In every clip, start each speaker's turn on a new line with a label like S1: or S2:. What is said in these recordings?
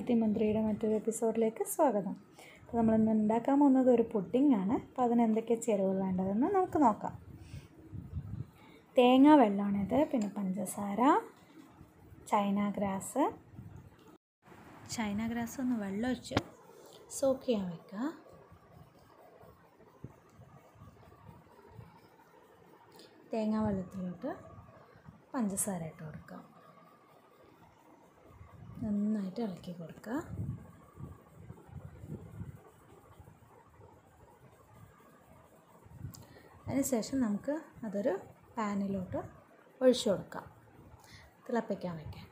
S1: Healthy മന്ത്രിയുടെ മറ്റൊരു എപ്പിസോഡിലേക്ക് സ്വാഗതം. അപ്പോൾ നമ്മളിന്ന് ഉണ്ടാക്കാൻ പോകുന്നത് ഒരു പുഡിംഗ് ആണ്. അപ്പോൾ അതിന് എന്തൊക്കെ ചേരുവകൾ വേണ്ടതെന്ന് നമുക്ക് നോക്കാം. തേങ്ങ വെള്ളമാണിത്. പിന്നെ പഞ്ചസാര ചൈന ഗ്രാസ്. ചൈന ഗ്രാസ് ഒന്ന് വെള്ളം ഒഴിച്ച് സോക്ക് ചെയ്യാൻ വെക്കുക. തേങ്ങ വെള്ളത്തിലോട്ട് പഞ്ചസാര ഇട്ട് കൊടുക്കാം നന്നായിട്ട് ഇളക്കി കൊടുക്കുക. അതിനുശേഷം നമുക്ക് അതൊരു പാനിലോട്ട് ഒഴിച്ചു കൊടുക്കാം. തിളപ്പിക്കാൻ വയ്ക്കാൻ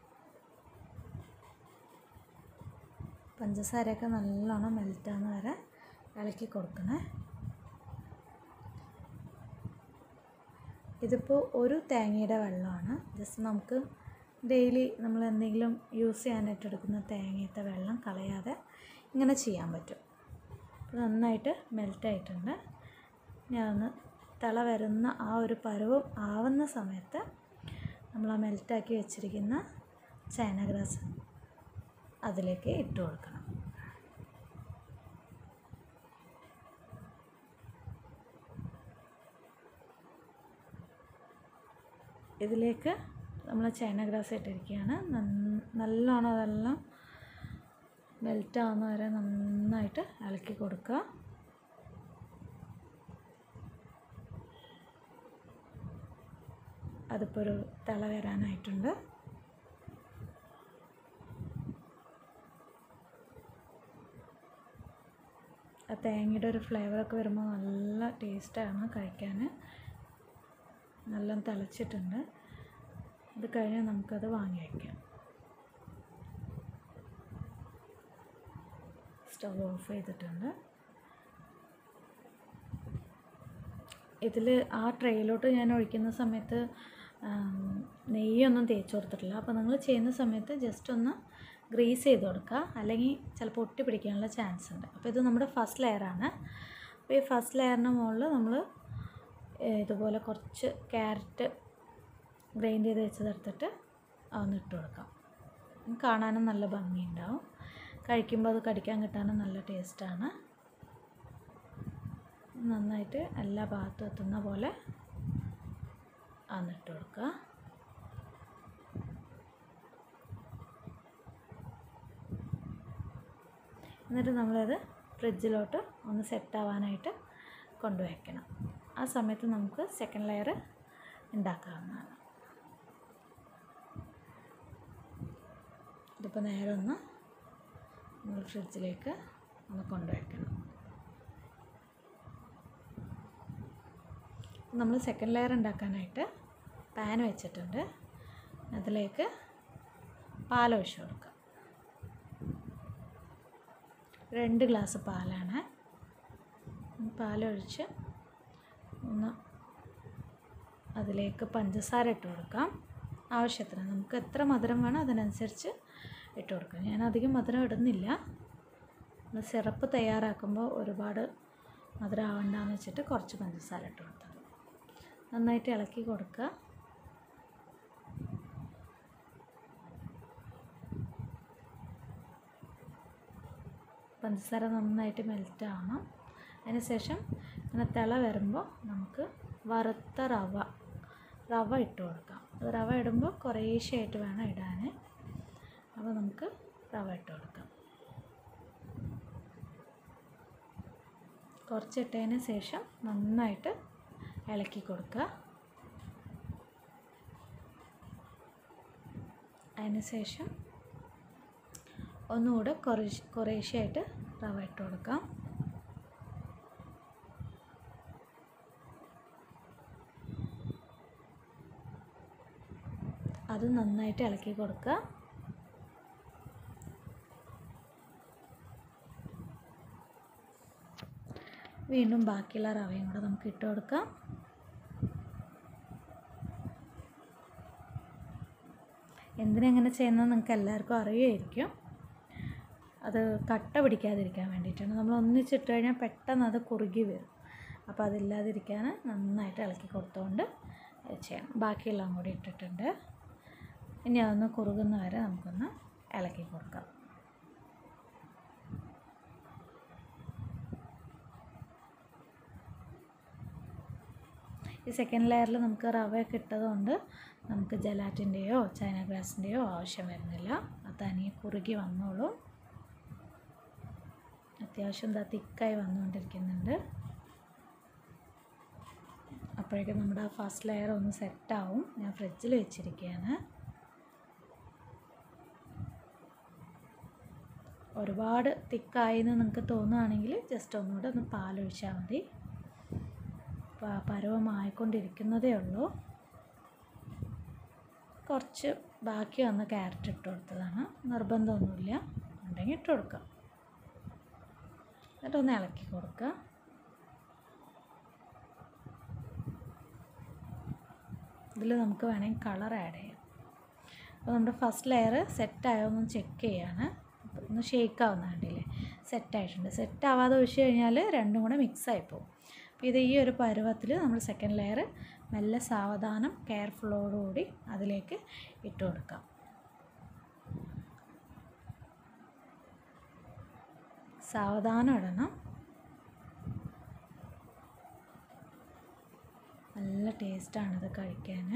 S1: പഞ്ചസാരയൊക്കെ നല്ലോണം മെൽറ്റാകുന്ന വരെ ഇളക്കി കൊടുക്കണേ. ഇതിപ്പോൾ ഒരു തേങ്ങയുടെ വെള്ളമാണ്. ജസ്റ്റ് നമുക്ക് ഡെയിലി നമ്മൾ എന്തെങ്കിലും യൂസ് ചെയ്യാനായിട്ട് എടുക്കുന്ന തേങ്ങയത്തെ വെള്ളം കളയാതെ ഇങ്ങനെ ചെയ്യാൻ പറ്റും. അപ്പോൾ നന്നായിട്ട് മെൽറ്റായിട്ടുണ്ട് ഞാനൊന്ന് തിള വരുന്ന ആ ഒരു പരുവം ആവുന്ന സമയത്ത് നമ്മൾ ആ മെൽറ്റാക്കി വെച്ചിരിക്കുന്ന ചൈന അതിലേക്ക് ഇട്ട് കൊടുക്കണം. ഇതിലേക്ക് നമ്മൾ ചൈന ഗ്രാസ് ഇട്ടിരിക്കുകയാണ്. നല്ലോണം അതെല്ലാം മെൽറ്റ് ആവുന്ന വരെ നന്നായിട്ട് ഇളക്കി കൊടുക്കുക. അതിപ്പോൾ ഒരു തിള വരാനായിട്ടുണ്ട്. ആ തേങ്ങയുടെ ഒരു ഫ്ലേവറൊക്കെ വരുമ്പോൾ നല്ല ടേസ്റ്റാണ് കഴിക്കാൻ. നല്ല തിളച്ചിട്ടുണ്ട്. ഇത് കഴിഞ്ഞാൽ നമുക്കത് വാങ്ങി വയ്ക്കാം. സ്റ്റവ് ഓഫ് ചെയ്തിട്ടുണ്ട്. ഇതിൽ ആ ട്രെയിലോട്ട് ഞാൻ ഒഴിക്കുന്ന സമയത്ത് നെയ്യൊന്നും തേച്ച് കൊടുത്തിട്ടില്ല. അപ്പോൾ നിങ്ങൾ ചെയ്യുന്ന സമയത്ത് ജസ്റ്റ് ഒന്ന് ഗ്രീസ് ചെയ്ത് കൊടുക്കുക. അല്ലെങ്കിൽ ചിലപ്പോൾ ഒട്ടി പിടിക്കാനുള്ള ചാൻസ് ഉണ്ട്. അപ്പോൾ ഇത് നമ്മുടെ ഫസ്റ്റ് ലെയറാണ് അപ്പോൾ ഈ ഫസ്റ്റ് ലെയറിന് മുകളിൽ നമ്മൾ ഇതുപോലെ കുറച്ച് ക്യാരറ്റ് ഗ്രൈൻഡ് ചെയ്ത് വെച്ചതെടുത്തിട്ട് അതൊന്ന് ഇട്ട് കൊടുക്കാം. കാണാനും നല്ല ഭംഗിയുണ്ടാവും. കഴിക്കുമ്പോൾ അത് കടിക്കാൻ കിട്ടാനും നല്ല ടേസ്റ്റാണ്. നന്നായിട്ട് എല്ലാ ഭാഗത്തും എത്തുന്ന പോലെ അന്നിട്ട് കൊടുക്കുക. എന്നിട്ട് നമ്മളത് ഫ്രിഡ്ജിലോട്ട് ഒന്ന് സെറ്റാവാനായിട്ട് കൊണ്ടുവയ്ക്കണം ആ സമയത്ത് നമുക്ക് സെക്കൻഡ് ലെയർ ഉണ്ടാക്കാവുന്നതാണ്. ഇതിപ്പോൾ നേരെ ഒന്ന് നമ്മൾ ഫ്രിഡ്ജിലേക്ക് ഒന്ന് കൊണ്ടുവയ്ക്കണം. നമ്മൾ സെക്കൻഡ് ലെയർ ഉണ്ടാക്കാനായിട്ട് പാൻ വെച്ചിട്ടുണ്ട്. അതിലേക്ക് പാലൊഴിച്ച് കൊടുക്കുക രണ്ട് ഗ്ലാസ് പാലാണ്. പാലൊഴിച്ച് ഒന്ന് അതിലേക്ക് പഞ്ചസാര ഇട്ട് കൊടുക്കാം. ആവശ്യത്തിന് നമുക്ക് എത്ര മധുരം വേണം അതിനനുസരിച്ച് ഇട്ട് കൊടുക്കുക. ഞാൻ അധികം മധുരം ഇടുന്നില്ല. നമ്മൾ സിറപ്പ് തയ്യാറാക്കുമ്പോൾ ഒരുപാട് മധുരം ആവണ്ടെന്ന് വെച്ചിട്ട് കുറച്ച് പഞ്ചസാര ഇട്ട് കൊടുത്താൽ നന്നായിട്ട് ഇളക്കി കൊടുക്കുക. പഞ്ചസാര നന്നായിട്ട് മെൽറ്റ് ആവണം. അതിനുശേഷം ഇങ്ങനെ തിള വരുമ്പോൾ നമുക്ക് വറുത്ത റവ റവ ഇട്ട് കൊടുക്കാം. റവ ഇടുമ്പോൾ കുറേശ്ശെയായിട്ട് വേണം ഇടാൻ. അപ്പോൾ നമുക്ക് റവ ഇട്ട് കൊടുക്കാം. കുറച്ചിട്ടതിന് ശേഷം നന്നായിട്ട് ഇളക്കി കൊടുക്കുക. അതിന് ശേഷം ഒന്നുകൂടെ കുറേശ്ശെ കുറേശ്ശെയായിട്ട് റവ ഇട്ട് കൊടുക്കാം. അത് നന്നായിട്ട് ഇളക്കി കൊടുക്കുക. വീണ്ടും ബാക്കിയുള്ള റവയും കൂടെ നമുക്ക് ഇട്ട് കൊടുക്കാം. എന്തിനെങ്ങനെ ചെയ്യുന്നത് നിങ്ങൾക്ക് എല്ലാവർക്കും അറിയുമായിരിക്കും. അത് കട്ട പിടിക്കാതിരിക്കാൻ വേണ്ടിയിട്ടാണ്. നമ്മൾ ഒന്നിച്ചിട്ട് കഴിഞ്ഞാൽ പെട്ടെന്ന് അത് കുറുകി വരും. അപ്പോൾ അതില്ലാതിരിക്കാൻ നന്നായിട്ട് ഇളക്കി കൊടുത്തുകൊണ്ട് ചെയ്യണം. ബാക്കിയെല്ലാം കൂടി ഇട്ടിട്ടുണ്ട്. ഇനി അതൊന്ന് കുറുകുന്ന വരെ നമുക്കൊന്ന് ഇളക്കി കൊടുക്കാം. ഈ സെക്കൻഡ് ലെയറിൽ നമുക്ക് റവയൊക്കെ ഇട്ടതുകൊണ്ട് നമുക്ക് ജലാറ്റിന്റെയോ ചൈന ഗ്ലാസിന്റെയോ ആവശ്യം വരുന്നില്ല. അത് തനിയെ കുറുകി വന്നോളൂ. അത്യാവശ്യം എന്താ തിക്കായി വന്നുകൊണ്ടിരിക്കുന്നുണ്ട്. അപ്പോഴേക്കും നമ്മുടെ ഫസ്റ്റ് ലെയർ ഒന്ന് സെറ്റാവും ഞാൻ ഫ്രിഡ്ജിൽ വെച്ചിരിക്കുകയാണ്. ഒരുപാട് തിക്കായി എന്ന് നിങ്ങൾക്ക് തോന്നുകയാണെങ്കിൽ ജസ്റ്റ് ഒന്നുകൂടെ ഒന്ന് പാലൊഴിച്ചാൽ മതി. പരുവമായിക്കൊണ്ടിരിക്കുന്നതേ ഉള്ളൂ. കുറച്ച് ബാക്കി വന്ന് ക്യാരറ്റ് ഇട്ട് കൊടുത്തതാണ്. നിർബന്ധമൊന്നുമില്ല. ഉണ്ടെങ്കിൽ ഇട്ട് കൊടുക്കാം. എന്നിട്ടൊന്ന് ഇളക്കി കൊടുക്കുക ഇതിൽ നമുക്ക് വേണമെങ്കിൽ കളർ ആഡ് ചെയ്യാം. അപ്പോൾ നമ്മുടെ ഫസ്റ്റ് ലെയർ സെറ്റായോ ഒന്ന് ചെക്ക് ചെയ്യാണ്. ഒന്ന് ഷേക്ക് ആവുന്ന കണ്ടില്ലേ? സെറ്റായിട്ടുണ്ട് സെറ്റ് ആവാതെ ഒഴിച്ച് കഴിഞ്ഞാൽ രണ്ടും കൂടെ മിക്സ് ആയി പോകും. ഇത് ഈ ഒരു പരുവത്തിൽ നമ്മൾ സെക്കൻഡ് ലെയർ നല്ല സാവധാനം കെയർഫുള്ളോടുകൂടി അതിലേക്ക് ഇട്ട് കൊടുക്കാം. സാവധാനം ഇടണം. നല്ല ടേസ്റ്റാണിത് കഴിക്കാൻ.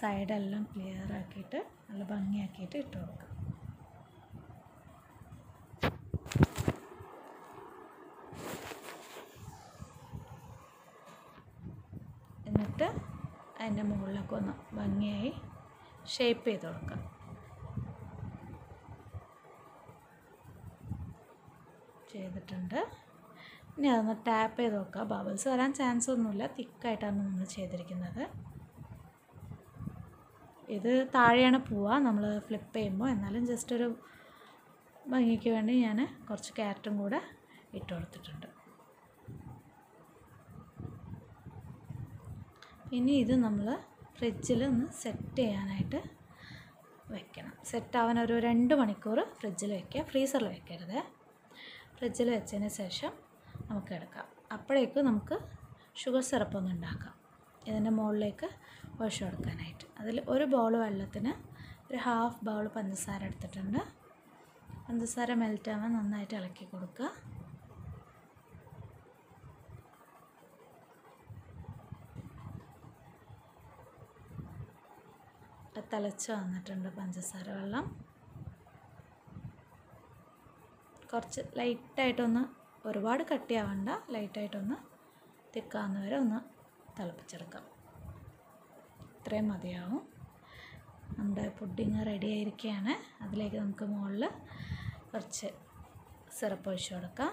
S1: സൈഡെല്ലാം ക്ലിയർ ആക്കിയിട്ട് നല്ല ഭംഗിയാക്കിയിട്ട് ഇട്ട് കൊടുക്കുക എന്നിട്ട് അതിന്റെ മുകളിലൊക്കെ ഒന്ന് ഭംഗിയായി ഷേപ്പ് ചെയ്ത് കൊടുക്കുക ചെയ്തിട്ടുണ്ട്. ഇനി അതൊന്ന് ടാപ്പ് ചെയ്ത് നോക്കുക ബബിൾസ് വരാൻ ചാൻസ് ഒന്നുമില്ല തിക്കായിട്ടാണ് നമ്മൾ ചെയ്തിരിക്കുന്നത്. ഇത് താഴെയാണ് പോവുക നമ്മൾ ഫ്ലിപ്പ് ചെയ്യുമ്പോൾ എന്നാലും ജസ്റ്റ് ഒരു ഭംഗിക്ക് വേണ്ടി ഞാൻ കുറച്ച് ക്യാരറ്റും കൂടെ ഇട്ട് കൊടുത്തിട്ടുണ്ട്. ഇനി ഇത് നമ്മൾ ഫ്രിഡ്ജിൽ ഒന്ന് സെറ്റ് ചെയ്യാനായിട്ട് വെക്കണം. സെറ്റ് ആവാൻ ഒരു രണ്ട് മണിക്കൂർ ഫ്രിഡ്ജിൽ വെക്കുക. ഫ്രീസറിൽ വെക്കരുത്. ഫ്രിഡ്ജിൽ വെച്ചതിന് ശേഷം നമുക്ക് എടുക്കാം. അപ്പോഴേക്കും നമുക്ക് ഷുഗർ സിറപ്പ് ഒന്ന് ഉണ്ടാക്കാം. ഇതിന്റെ മുകളിലേക്ക് ഒഴിച്ചു കൊടുക്കാനായിട്ട് അതിൽ ഒരു ബൗൾ വെള്ളത്തിന് ഒരു ഹാഫ് ബൗൾ പഞ്ചസാര എടുത്തിട്ടുണ്ട്. പഞ്ചസാര മെൽറ്റ് ആവാൻ നന്നായിട്ട് ഇളക്കി കൊടുക്കുക. തിളച്ച് വന്നിട്ടുണ്ട് പഞ്ചസാര വെള്ളം. കുറച്ച് ലൈറ്റായിട്ടൊന്ന് ഒരുപാട് കട്ടിയാവണ്ട. ലൈറ്റായിട്ടൊന്ന് തിക്കാവുന്ന വരെ ഒന്ന് തിളപ്പിച്ചെടുക്കാം. ഇത്രയും മതിയാവും. നമ്മുടെ പുഡിങ് റെഡി ആയിരിക്കുകയാണ് അതിലേക്ക് നമുക്ക് മുകളിൽ കുറച്ച് സിറപ്പ് ഒഴിച്ചു കൊടുക്കാം.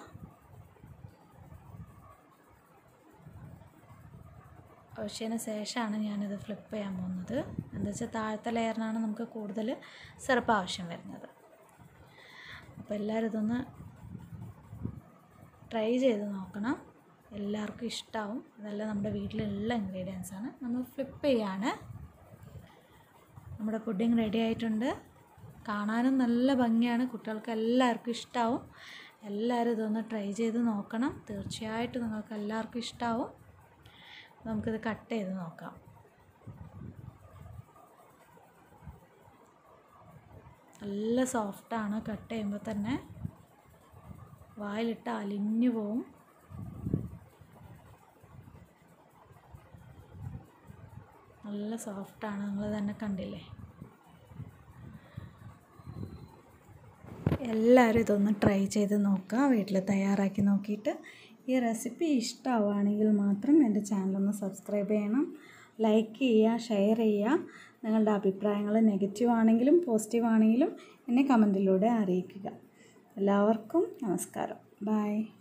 S1: ഒഴിച്ചതിന് ശേഷമാണ് ഞാനിത് ഫ്ലിപ്പ് ചെയ്യാൻ പോകുന്നത്. എന്താ വെച്ചാൽ താഴത്തെ ലെയറിനാണ് നമുക്ക് കൂടുതൽ സിറപ്പ് ആവശ്യം വരുന്നത്. അപ്പോൾ എല്ലാവരും ഇതൊന്ന് ട്രൈ ചെയ്ത് നോക്കണം. എല്ലാവർക്കും ഇഷ്ടമാവും അതെല്ലാം നമ്മുടെ വീട്ടിലുള്ള ഇൻഗ്രീഡിയൻസ് ആണ്. നമ്മൾ ഫ്ലിപ്പ് ചെയ്യാണ്. നമ്മുടെ പുഡിങ് റെഡി ആയിട്ടുണ്ട്. കാണാനും നല്ല ഭംഗിയാണ്. കുട്ടികൾക്ക് എല്ലാവർക്കും ഇഷ്ടമാവും എല്ലാവരും ഇതൊന്ന് ട്രൈ ചെയ്ത് നോക്കണം. തീർച്ചയായിട്ടും നിങ്ങൾക്ക് എല്ലാവർക്കും ഇഷ്ടമാവും നമുക്കിത് കട്ട് ചെയ്ത് നോക്കാം. നല്ല സോഫ്റ്റാണ് കട്ട് ചെയ്യുമ്പോൾ തന്നെ വായിലിട്ട് അലിഞ്ഞു പോവും. നല്ല സോഫ്റ്റാണ്. നിങ്ങൾ തന്നെ കണ്ടില്ലേ? എല്ലാവരും ഇതൊന്ന് ട്രൈ ചെയ്ത് നോക്കുക വീട്ടിൽ തയ്യാറാക്കി നോക്കിയിട്ട് ഈ റെസിപ്പി ഇഷ്ടമാവുകയാണെങ്കിൽ മാത്രം എന്റെ ചാനലൊന്ന് സബ്സ്ക്രൈബ് ചെയ്യണം. ലൈക്ക് ചെയ്യുക ഷെയർ ചെയ്യുക. നിങ്ങളുടെ അഭിപ്രായങ്ങൾ നെഗറ്റീവ് ആണെങ്കിലും പോസിറ്റീവ് ആണെങ്കിലും എന്നെ കമന്റിലൂടെ അറിയിക്കുക. എല്ലാവർക്കും നമസ്കാരം. ബൈ.